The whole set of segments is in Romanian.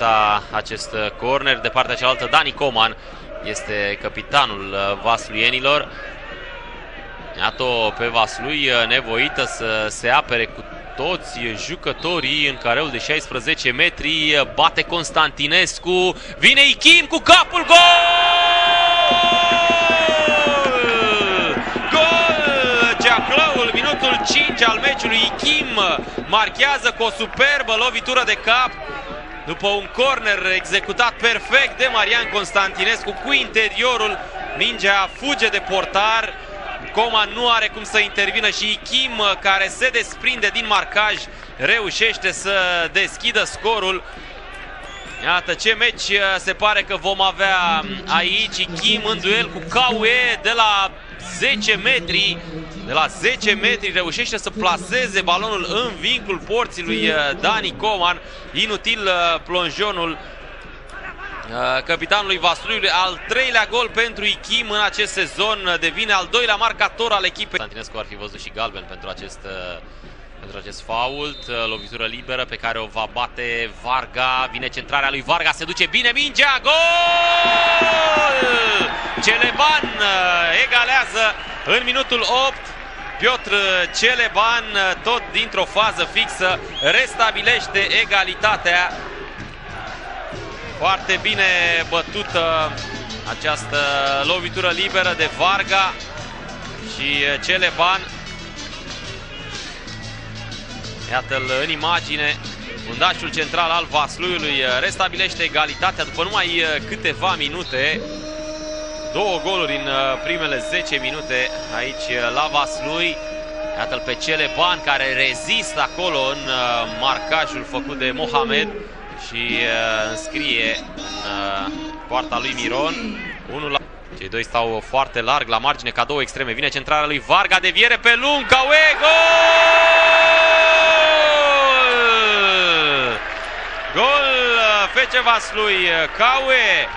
executa acest corner. De partea cealaltă, Dani Coman este capitanul vasluienilor. Iată pe Vaslui nevoită să se apere cu toți jucătorii în careul de 16 metri. Bate Constantinescu. Vine Ichim cu capul. Gol! Gol! Ceaclăul, minutul 5 al meciului. Ichim marchează cu o superbă lovitură de cap. După un corner executat perfect de Marian Constantinescu cu interiorul, mingea fuge de portar. Coman nu are cum să intervină și Kim, care se desprinde din marcaj, reușește să deschidă scorul. Iată ce meci uh, se pare că vom avea aici. Kim în duel cu Kaue de la 10 metri. De la 10 metri reușește să placeze balonul în vincul porții lui uh, Dani Coman. Inutil uh, plonjonul Uh, capitanului Vasluiului. Al treilea gol pentru Ichim în acest sezon. Devine al doilea marcator al echipei. Santinescu ar fi văzut și galben pentru acest, uh, pentru acest fault. Uh, lovitură liberă pe care o va bate Varga. Vine centrarea lui Varga. Se duce bine mingea. Gol! Celeban egalează în minutul 8. Piotr Celeban, tot dintr-o fază fixă, restabilește egalitatea foarte bine bătută această lovitură liberă de Varga și Celeban. Iată-l în imagine. Fundașul central al Vasluiului restabilește egalitatea după numai câteva minute. Două goluri în primele 10 minute aici la Vaslui. Iată-l pe Celeban care rezistă acolo în marcajul făcut de Mohamed și uh, înscrie în uh, poarta lui Miron. Unul la... Cei doi stau foarte larg la margine ca două extreme. Vine centrarea lui Varga, deviere pe lung, Caue, gol! Gol Fece Vaslui, Caue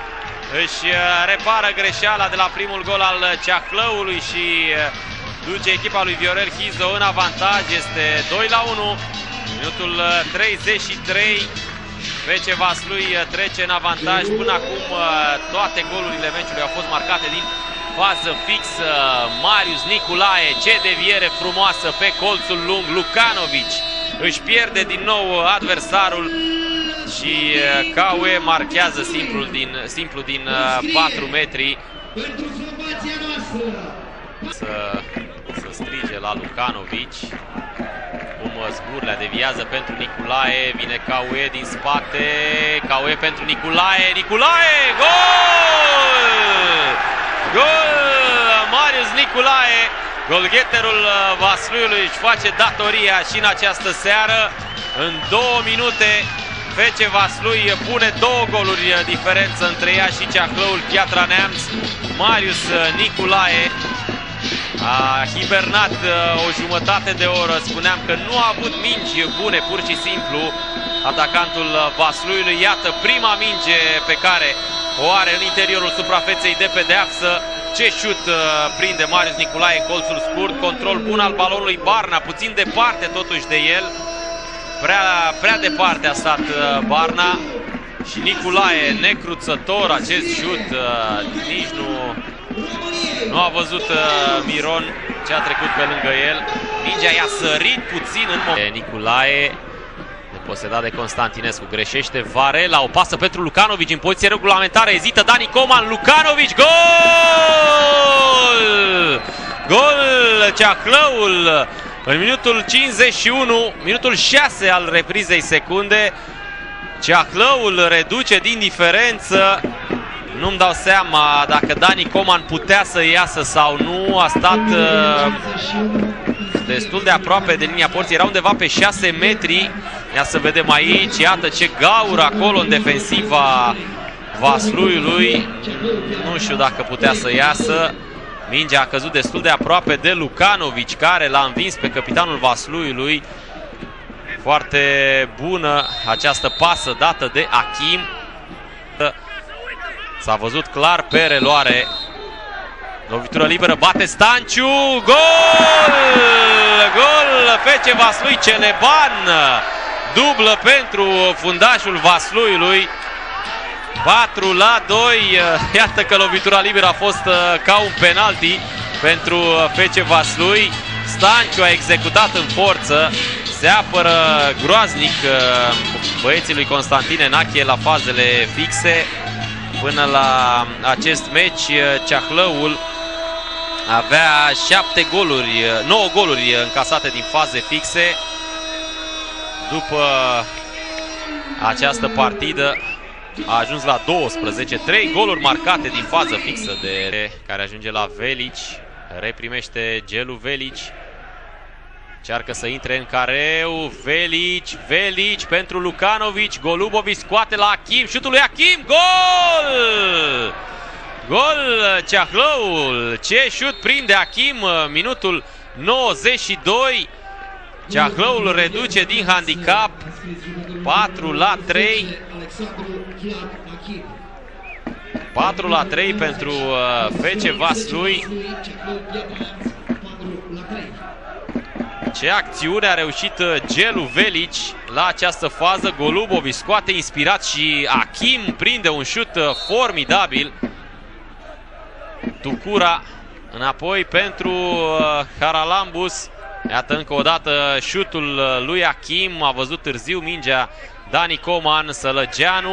își uh, repară greșeala de la primul gol al Ceahlăului și uh, duce echipa lui Viorel Hizo în avantaj. Este 2 la 1, minutul 33. Uh, FC Vaslui uh, trece în avantaj. Până acum uh, toate golurile meciului au fost marcate din fază fixă. Marius Niculae, ce deviere frumoasă pe colțul lung. Lukanovic își pierde din nou adversarul și Caue uh, marchează simplu din, simplu din 4 metri. Să, să strige la Lukanovic. Zburlea deviază pentru Niculae, vine Caue din spate, Caue pentru Niculae, Niculae, gol! Gol! Marius Niculae, golgheterul uh, Vasluiului își face datoria și în această seară, în două minute, Fece Vaslui pune două goluri uh, diferență între ea și Ceahlăul Piatra Neamț, Marius uh, Niculae a hibernat uh, o jumătate de oră. Spuneam că nu a avut mingi bune, pur și simplu, atacantul uh, Vasluiului. Iată prima minge pe care o are în interiorul suprafeței de pedeapsă. Ce șut uh, prinde Marius Nicolae în colțul scurt. Control bun al balonului Barna, puțin departe totuși de el. Prea, prea departe a stat Barna. Și Nicolae, necruțător acest șut, nici nu nu a văzut uh, Miron ce a trecut pe lângă el. Mingea i-a sărit puțin în moment. Niculae, posedat de Constantinescu, greșește Varela, o pasă pentru Lucanovic în poziție regulamentară, ezită Dani Coman, Lucanovic, gol! Gol, Ceaclăul, în minutul 51, minutul 6 al reprizei secunde, Ceaclăul reduce din diferență nu-mi dau seama dacă Dani Coman putea să iasă sau nu. A stat uh, destul de aproape de linia porții. Era undeva pe 6 metri. Ia să vedem aici. Iată ce gaură acolo în defensiva Vasluiului. Nu știu dacă putea să iasă. Mingea a căzut destul de aproape de Lucanovic, care l-a învins pe capitanul Vasluiului. Foarte bună această pasă dată de Achim. S-a văzut clar pe reluare. Lovitură liberă, bate Stanciu, gol! Gol! Fece Vaslui Celeban! dublă pentru fundașul Vasluiului. 4 la 2. Iată că lovitura liberă a fost uh, ca un penalti pentru uh, FC Vaslui. Stanciu a executat în forță. Se apără groaznic uh, băieții lui Constantin Enache la fazele fixe. Până la acest meci, Ceahlăul avea 7 goluri, 9 goluri încasate din faze fixe. După această partidă a ajuns la 12, 3 goluri marcate din fază fixă de care ajunge la Velici, reprimește Gelu Velici. Încearcă să intre în careu, Velici, Velici pentru Lukanovic, Golubovic scoate la Achim, șutul lui Achim, gol! Gol Ceahlăul, ce șut prinde Achim, minutul 92. Ceahlăul reduce din handicap 4 la 3. 4 la 3 pentru uh, FC Vaslui. Ce acțiune a reușit uh, Gelu Velici la această fază. Golubovic scoate inspirat și Achim prinde un șut uh, formidabil. Tucura înapoi pentru Haralambus. Iată încă o dată șutul lui Achim. A văzut târziu mingea Dani Coman, Sălăgeanu.